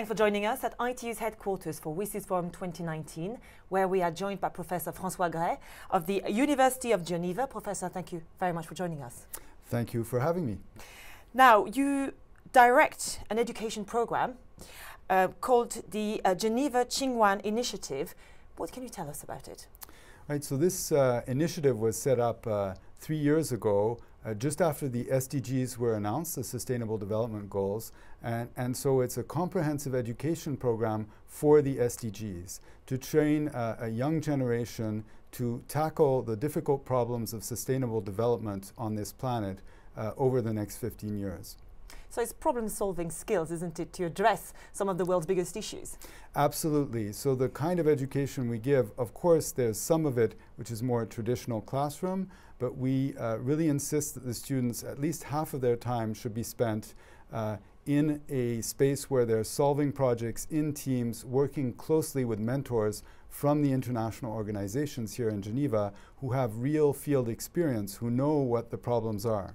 Thanks for joining us at ITU's headquarters for WSIS Forum 2019, where we are joined by Professor Francois Grey of the University of Geneva. Professor, thank you very much for joining us. Thank you for having me. Now, you direct an education program uh, called the uh, Geneva Tsinghua Initiative. What can you tell us about it? Right, so this uh, initiative was set up uh, three years ago, uh, just after the SDGs were announced, the Sustainable Development Goals. And, and so it's a comprehensive education program for the SDGs to train uh, a young generation to tackle the difficult problems of sustainable development on this planet over the next 15 years. So it's problem solving skills, isn't it, to address some of the world's biggest issues? Absolutely. So the kind of education we give, of course, there's some of it which is more traditional classroom, but we uh, really insist that the students, at least half of their time should be spent uh, in a space where they're solving projects in teams, working closely with mentors from the international organizations here in Geneva who have real field experience, who know what the problems are.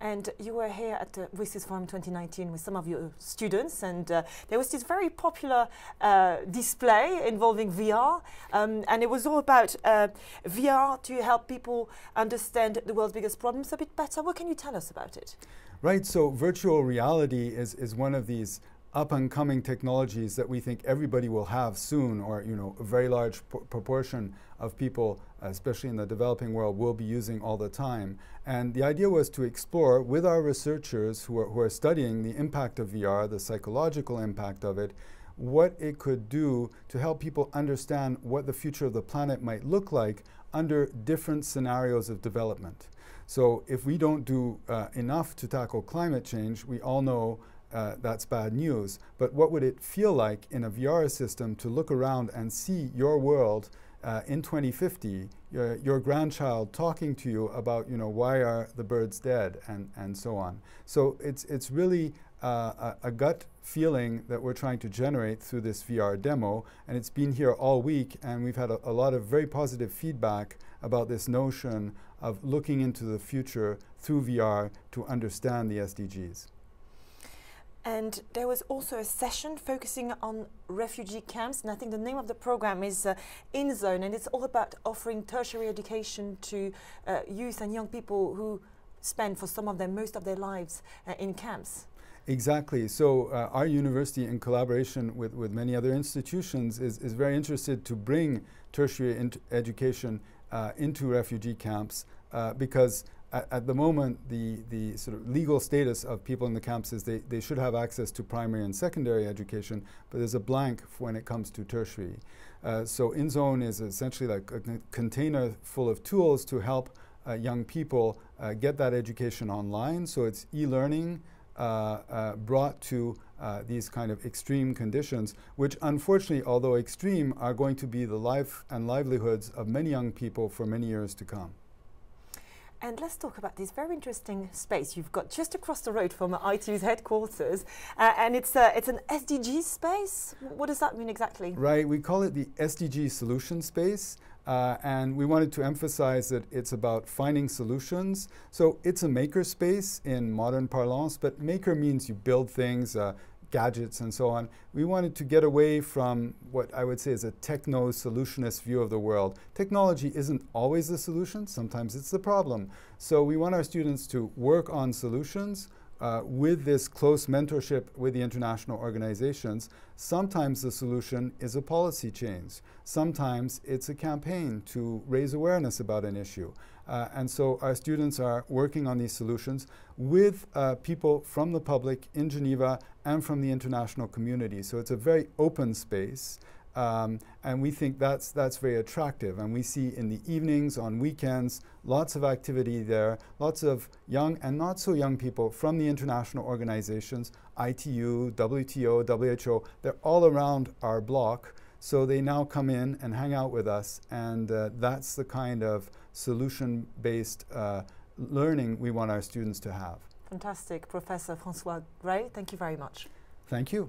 And you were here at the WSIS Forum 2019 with some of your students, and uh, there was this very popular uh, display involving VR, um, and it was all about uh, VR to help people understand the world's biggest problems a bit better. What can you tell us about it? Right, so virtual reality is, is one of these up and coming technologies that we think everybody will have soon, or you know, a very large proportion of people, especially in the developing world, will be using all the time. And the idea was to explore with our researchers who are, who are studying the impact of VR, the psychological impact of it, what it could do to help people understand what the future of the planet might look like under different scenarios of development. So if we don't do uh, enough to tackle climate change, we all know uh, that's bad news. But what would it feel like in a VR system to look around and see your world uh, in 2050, your, your, grandchild talking to you about, you know, why are the birds dead and, and so on. So it's, it's really uh, a, a, gut feeling that we're trying to generate through this VR demo. And it's been here all week, and we've had a, a lot of very positive feedback about this notion of looking into the future through VR to understand the SDGs. And there was also a session focusing on refugee camps, and I think the name of the program is uh, In Zone, and it's all about offering tertiary education to uh, youth and young people who spend, for some of them, most of their lives uh, in camps. Exactly. So uh, our university, in collaboration with, with many other institutions, is, is very interested to bring tertiary education uh, into refugee camps uh, because at, at, the moment, the, the sort of legal status of people in the camps is they, they should have access to primary and secondary education, but there's a blank when it comes to tertiary. Uh, so InZone is essentially like a container full of tools to help uh, young people uh, get that education online. So it's e-learning uh, uh, brought to uh, these kind of extreme conditions, which unfortunately, although extreme, are going to be the life and livelihoods of many young people for many years to come. And let's talk about this very interesting space you've got just across the road from ITU's headquarters. Uh, and it's, uh, it's an SDG space. What does that mean exactly? Right, we call it the SDG solution space. Uh, and we wanted to emphasize that it's about finding solutions. So it's a maker space in modern parlance, but maker means you build things, uh, gadgets and so on. We wanted to get away from what I would say is a techno solutionist view of the world. Technology isn't always the solution, sometimes it's the problem. So we want our students to work on solutions. Uh, with this close mentorship with the international organizations, sometimes the solution is a policy change. Sometimes it's a campaign to raise awareness about an issue. Uh, and so our students are working on these solutions with uh, people from the public in Geneva and from the international community. So it's a very open space. Um, and we think that's, that's very attractive. And we see in the evenings, on weekends, lots of activity there, lots of young and not so young people from the international organizations, ITU, WTO, WHO, they're all around our block. So they now come in and hang out with us, and uh, that's the kind of solution-based uh, learning we want our students to have. Fantastic. Professor Francois Grey, thank you very much. Thank you.